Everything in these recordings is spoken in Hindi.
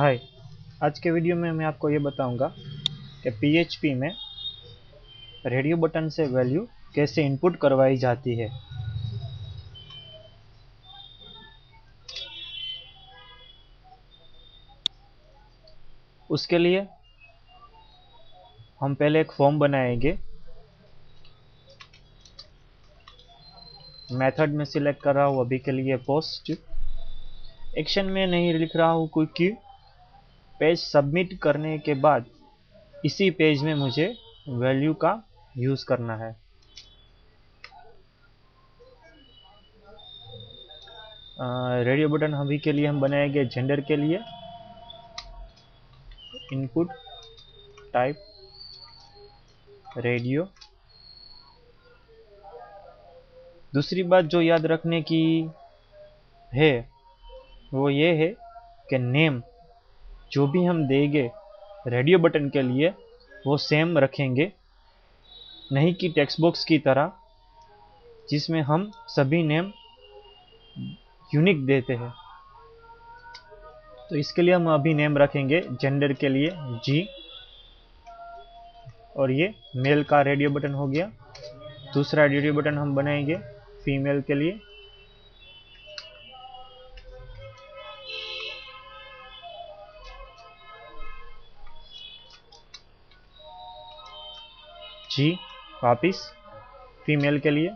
हाय। आज के वीडियो में मैं आपको ये बताऊँगा कि पीएचपी में रेडियो बटन से वैल्यू कैसे इनपुट करवाई जाती है। उसके लिए हम पहले एक फॉर्म बनाएँगे। मेथड में सिलेक्ट कर रहा हूँ अभी के लिए पोस्ट एक्शन में नहीं लिख रहा हूँ कोई क्यू पेज सबमिट करने के बाद इसी पेज में मुझे वैल्यू का यूज़ करना है। रेडियो बटन अभी के लिए हम बनाएँगे जेंडर के लिए। Input type radio. दूसरी बात जो याद रखने की है, वो ये है कि नेम। जो भी हम देंगे रेडियो बटन के लिए, वो सेम रखेंगे। नहीं कि टेक्स्ट बॉक्स की तरह, जिसमें हम सभी नेम यूनिक देते हैं। तो इसके लिए हम अभी नेम रखेंगे जेंडर के लिए जी और ये मेल का रेडियो बटन हो गया। दूसरा रेडियो बटन हम बनाएँगे फीमेल के लिए। जी वापिस फीमेल के लिए।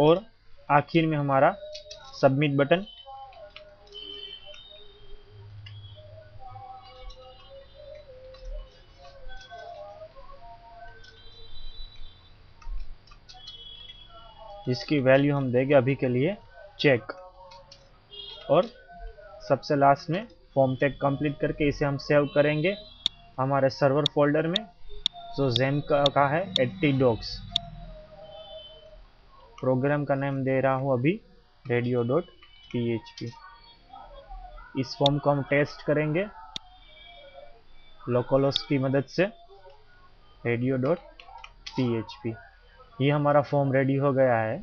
और आखिर में हमारा सबमिट बटन जिसकी वैल्यू हम देंगे अभी के लिए चेक और सबसे लास्ट में फॉर्म टैग कंप्लीट करके इसे हम सेव करेंगे हमारे सर्वर फोल्डर में। जो जेम का, है एट्टी डॉग्स प्रोग्राम का नाम दे रहा हूँ अभी radio dot P H P इस फॉर्म को हम टेस्ट करेंगे लोकोलोस की मदद से radio dot P H P ये हमारा फॉर्म रेडी हो गया है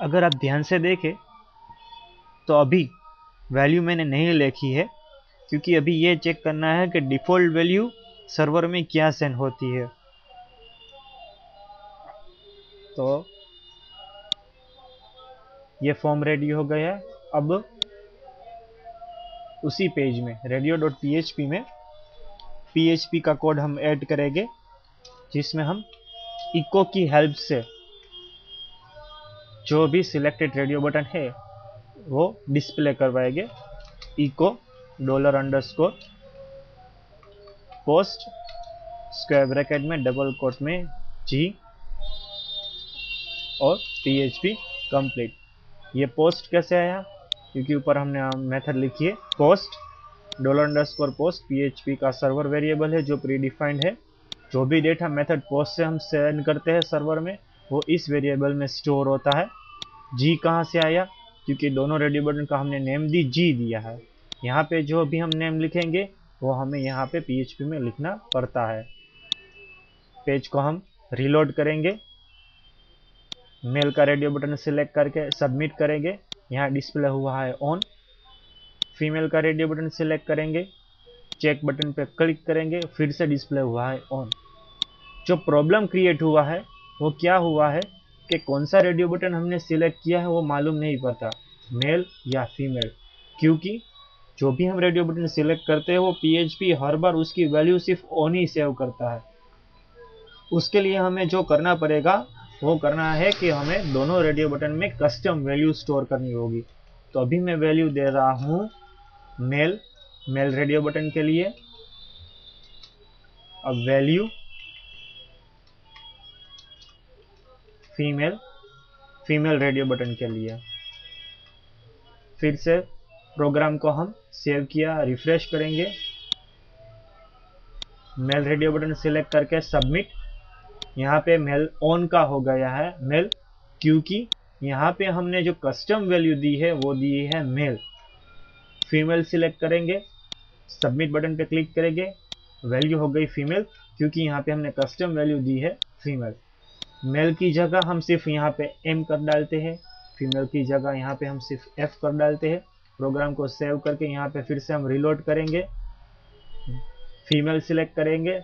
अगर आप ध्यान से देखें तो अभी वैल्यू मैंने नहीं लिखी है क्योंकि अभी ये चेक करना है कि डिफ़ॉल्ट वैल्यू सर्वर में क्या सेंड होती है। तो ये फॉर्म रेडी हो गया है। अब उसी पेज में रेडियो डॉट पी में पीएचपी का कोड हम ऐड करेंगे, जिसमें हम इको की हेल्प से जो भी सिलेक्टेड रेडियो बटन है, वो डिस्प्ले करवाएँगे। Echo dollar underscore. Post square bracket में, डबल कोट में जी और पी एच पी कंप्लीट ये पोस्ट कैसे आया? क्योंकि ऊपर हमने मेथड लिखी है। Post dollar underscore post P का सर्वर वेरिएबल है, जो प्री डिफाइंड है। जो भी डेटा मेथड पोस्ट से हम सेंड करते हैं सर्वर में, वो इस वेरिएबल में स्टोर होता है। जी कहाँ से आया? क्योंकि दोनों रेडियो बटन का हमने नेम दी जी दिया है। यहाँ पे जो भी हम नेम लिखेंगे, वो हमें यहाँ पे पीएचपी में लिखना पड़ता है। पेज को हम रिलोड करेंगे। मेल का रेडियो बटन सिलेक्ट करके सबमिट करेंगे। यहाँ डिस्प्ले हुआ है ऑन फीमेल का रेडियो बटन सिलेक्ट करेंगे। चेक बटन पे क्लिक करेंगे। फिर से डिस्प्ले हुआ है ऑन जो प्रॉब्लम क्रिएट हुआ है, वो क्या हुआ है कि कौन सा रेडियो बटन हमने सिलेक्ट किया है, वो मालूम नहीं पड़ता। मेल या फीमेल क्योंकि जो भी हम रेडियो बटन सिलेक्ट करते हैं, वो पीएचपी हर बार उसकी वैल्यू सिर्फ़ ऑन ही सेव करता है। उसके लिए हमें जो करना पड़ेगा, वो करना है कि हमें दोनों रेडियो बटन में कस्टम वैल्यू स्टोर करनी होगी। तो अभी मैं वैल्यू दे रहा हूँ मेल मेल रेडियो बटन के लिए। अब value female female radio button के लिए। फिर से प्रोग्राम को हम सेव किया, रिफ्रेश करेंगे। मेल रेडियो बटन सिलेक्ट करके सबमिट। यहाँ पे मेल ऑन का हो गया है, मेल, क्योंकि यहाँ पे हमने जो कस्टम वैल्यू दी है, वो दी है मेल। फीमेल सिलेक्ट करेंगे सबमिट बटन पे क्लिक करेंगे। वैल्यू हो गई फीमेल क्योंकि यहाँ पे हमने कस्टम वैल्यू दी है फीमेल मेल की जगह हम सिर्फ़ यहाँ पे एम कर डालते हैं फीमेल की जगह यहाँ पे हम सिर्फ़ एफ़ कर डालते हैं। प्रोग्राम को सेव करके यहाँ पे फिर से हम रिलोड करेंगे। फीमेल सिलेक्ट करेंगे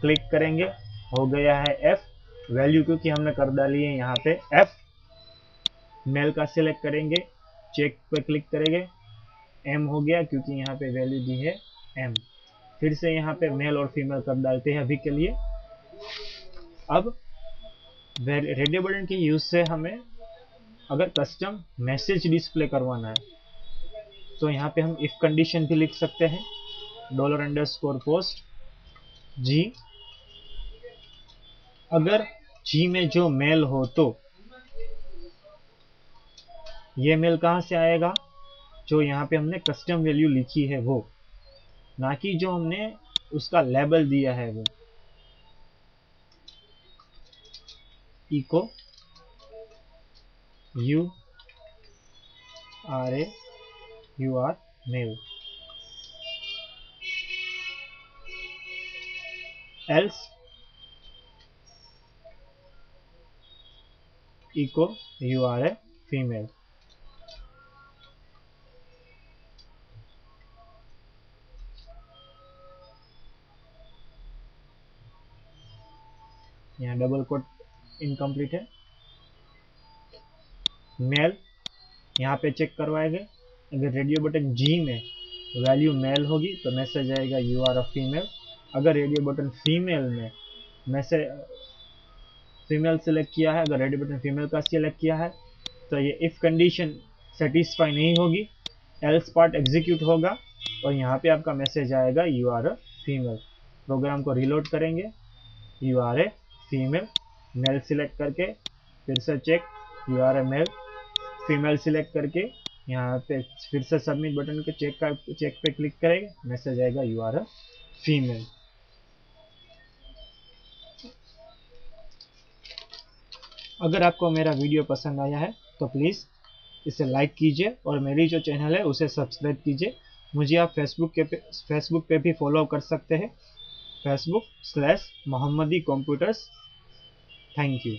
क्लिक करेंगे, हो गया है एफ़ वैल्यू क्योंकि हमने कर डाली है यहाँ पे एफ़ मेल का सिलेक्ट करेंगे चेक पे क्लिक करेंगे। एम हो गया क्योंकि यहाँ पे वैल्यू दी है एम फिर से यहाँ पे मेल और फीमेल कर डालते हैं अभी के लिए। अब रेडियो बटन के यूज़ से हमें अगर कस्टम मैसेज डिस्प्ले करवाना है तो यहाँ पे हम इफ़ कंडीशन भी लिख सकते हैं। Dollar underscore post G अगर जी में जो मेल हो तो ये मेल कहाँ से आएगा? जो यहाँ पे हमने कस्टम वैल्यू लिखी है वो। ना कि जो हमने उसका लेबल दिया है वो। Echo you are a you are male else echo you are a female. यहाँ डबल कोट इनकम्प्लीट है. मेल यहाँ पे चेक करवाएँगे. अगर रेडियो बटन जी में वैल्यू मेल होगी तो मैसेज आएगा यू आर अ फीमेल अगर रेडियो बटन फीमेल में मैसेज फीमेल सेलेक्ट किया है, अगर रेडियो बटन फीमेल का सिलेक्ट किया है तो ये इफ़ कंडीशन सेटिस्फाई नहीं होगी एल्स पार्ट एग्जीक्यूट होगा, और यहाँ पे आपका मैसेज आएगा you are a female program को रिलोड करेंगे you are a female male select करके फिर से check you are a male female select करके यहाँ पे फिर से सबमिट बटन के चेक का चेक पे क्लिक करेंगे मैसेज आएगा यू आर अ फीमेल अगर आपको मेरा वीडियो पसंद आया है तो प्लीज़ इसे लाइक कीजिए और मेरी जो चैनल है, उसे सब्सक्राइब कीजिए। मुझे आप फेसबुक के पे फेसबुक पे भी फॉलो कर सकते हैं। Facebook slash Mohammadi computers thank you